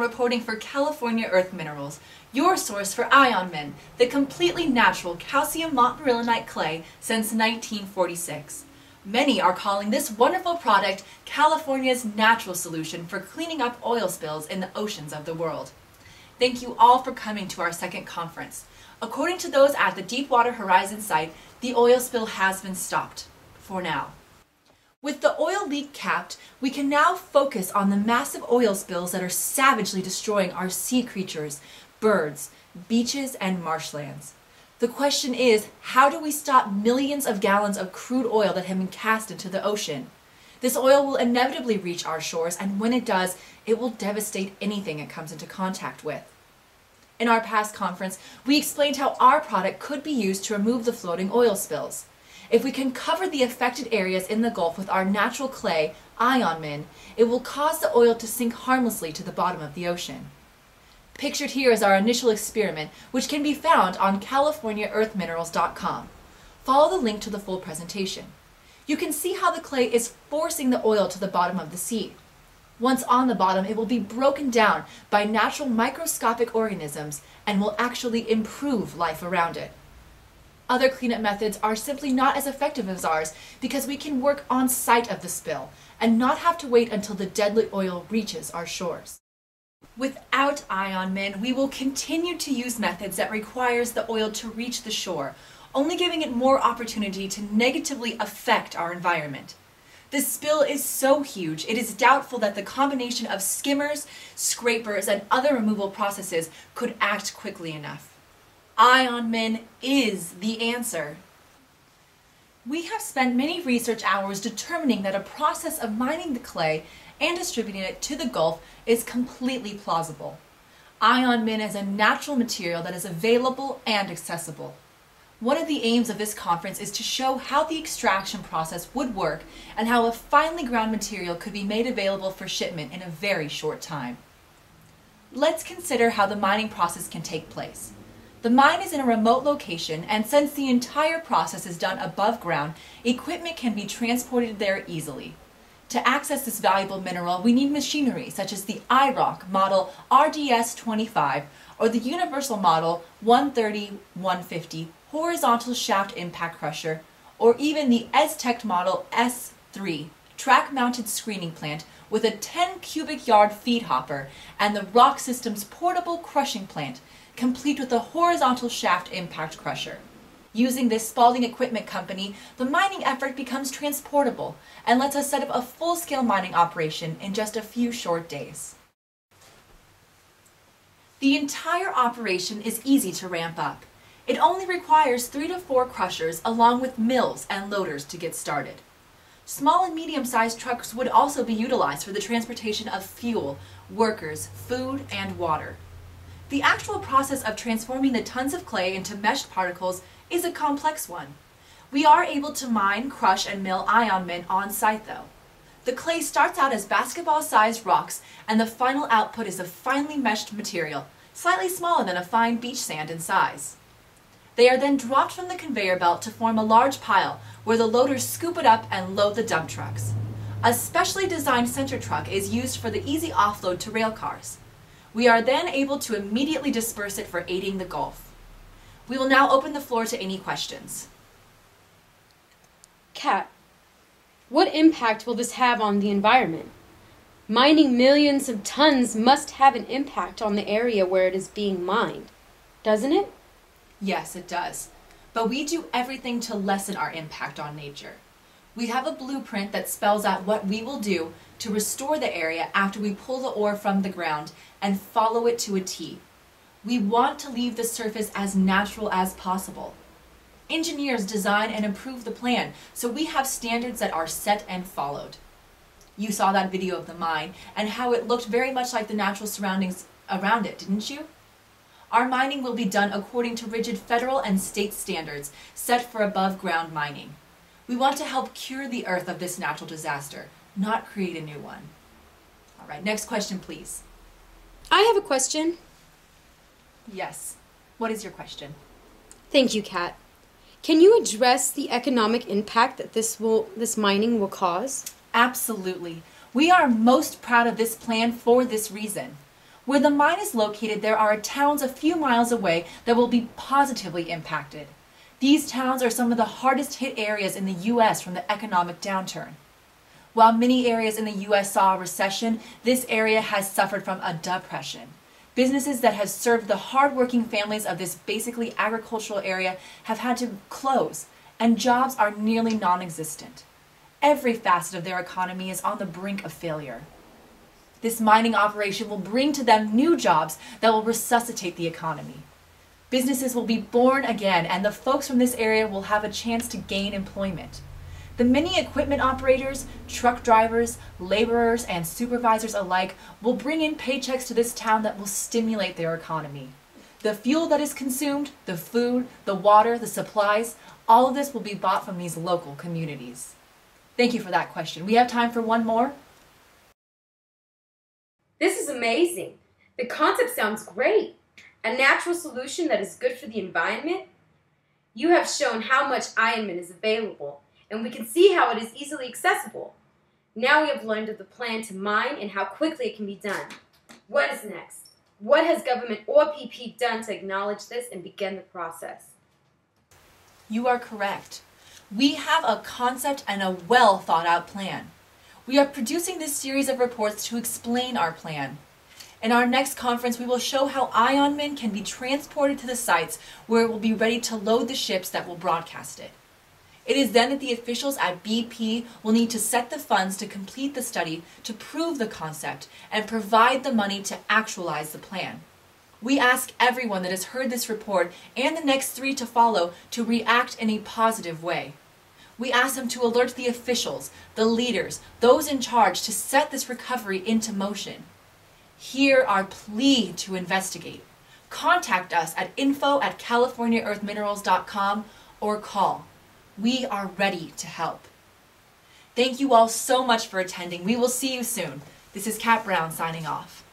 Reporting for California Earth Minerals, your source for Ion IonMin, the completely natural calcium montmorillonite clay since 1946. Many are calling this wonderful product California's natural solution for cleaning up oil spills in the oceans of the world. Thank you all for coming to our second conference. According to those at the Deepwater Horizon site, the oil spill has been stopped. For now. With the oil leak capped, we can now focus on the massive oil spills that are savagely destroying our sea creatures, birds, beaches, and marshlands. The question is, how do we stop millions of gallons of crude oil that have been cast into the ocean? This oil will inevitably reach our shores, and when it does, it will devastate anything it comes into contact with. In our past conference, we explained how our product could be used to remove the floating oil spills. If we can cover the affected areas in the Gulf with our natural clay, IonMin, it will cause the oil to sink harmlessly to the bottom of the ocean. Pictured here is our initial experiment, which can be found on californiaearthminerals.com. Follow the link to the full presentation. You can see how the clay is forcing the oil to the bottom of the sea. Once on the bottom, it will be broken down by natural microscopic organisms and will actually improve life around it. Other cleanup methods are simply not as effective as ours because we can work on site of the spill and not have to wait until the deadly oil reaches our shores. Without IonMin, we will continue to use methods that requires the oil to reach the shore, only giving it more opportunity to negatively affect our environment. The spill is so huge, it is doubtful that the combination of skimmers, scrapers, and other removal processes could act quickly enough. IonMin is the answer. We have spent many research hours determining that a process of mining the clay and distributing it to the Gulf is completely plausible. IonMin is a natural material that is available and accessible. One of the aims of this conference is to show how the extraction process would work and how a finely ground material could be made available for shipment in a very short time. Let's consider how the mining process can take place. The mine is in a remote location, and since the entire process is done above ground, equipment can be transported there easily. To access this valuable mineral, we need machinery such as the IROCK model RDS-25 or the Universal model 130-150 horizontal shaft impact crusher, or even the Extec model S3 track-mounted screening plant with a 10 cubic yard feed hopper and the Rock Systems portable crushing plant complete with a horizontal shaft impact crusher. Using this Spalding Equipment Company, the mining effort becomes transportable and lets us set up a full-scale mining operation in just a few short days. The entire operation is easy to ramp up. It only requires three to four crushers along with mills and loaders to get started. Small and medium-sized trucks would also be utilized for the transportation of fuel, workers, food, and water. The actual process of transforming the tons of clay into meshed particles is a complex one. We are able to mine, crush, and mill ion IonMin on site though. The clay starts out as basketball-sized rocks and the final output is a finely meshed material, slightly smaller than a fine beach sand in size. They are then dropped from the conveyor belt to form a large pile where the loaders scoop it up and load the dump trucks. A specially designed center truck is used for the easy offload to rail cars. We are then able to immediately disperse it for aiding the Gulf. We will now open the floor to any questions. Kat, what impact will this have on the environment? Mining millions of tons must have an impact on the area where it is being mined, doesn't it? Yes, it does. But we do everything to lessen our impact on nature. We have a blueprint that spells out what we will do to restore the area after we pull the ore from the ground and follow it to a T. We want to leave the surface as natural as possible. Engineers design and improve the plan, so we have standards that are set and followed. You saw that video of the mine and how it looked very much like the natural surroundings around it, didn't you? Our mining will be done according to rigid federal and state standards set for above ground mining. We want to help cure the earth of this natural disaster, not create a new one. All right, next question, please. I have a question. Yes. What is your question? Thank you, Kat. Can you address the economic impact that this will this mining will cause? Absolutely. We are most proud of this plan for this reason. Where the mine is located, there are towns a few miles away that will be positively impacted. These towns are some of the hardest hit areas in the U.S. from the economic downturn. While many areas in the U.S. saw a recession, this area has suffered from a depression. Businesses that have served the hardworking families of this basically agricultural area have had to close, and jobs are nearly non existent. Every facet of their economy is on the brink of failure. This mining operation will bring to them new jobs that will resuscitate the economy. Businesses will be born again, and the folks from this area will have a chance to gain employment. The many equipment operators, truck drivers, laborers, and supervisors alike will bring in paychecks to this town that will stimulate their economy. The fuel that is consumed, the food, the water, the supplies, all of this will be bought from these local communities. Thank you for that question. We have time for one more. Amazing. The concept sounds great. A natural solution that is good for the environment. You have shown how much IonMin is available and we can see how it is easily accessible. Now we have learned of the plan to mine and how quickly it can be done. What is next? What has government or BP done to acknowledge this and begin the process? You are correct. We have a concept and a well thought out plan. We are producing this series of reports to explain our plan. In our next conference, we will show how IonMin can be transported to the sites where it will be ready to load the ships that will broadcast it. It is then that the officials at BP will need to set the funds to complete the study to prove the concept and provide the money to actualize the plan. We ask everyone that has heard this report and the next three to follow to react in a positive way. We ask them to alert the officials, the leaders, those in charge to set this recovery into motion. Hear our plea to investigate. Contact us at info at californiaearthminerals.com or call we are ready to help. Thank you all so much for attending. We will see you soon. This is Kat Brown signing off.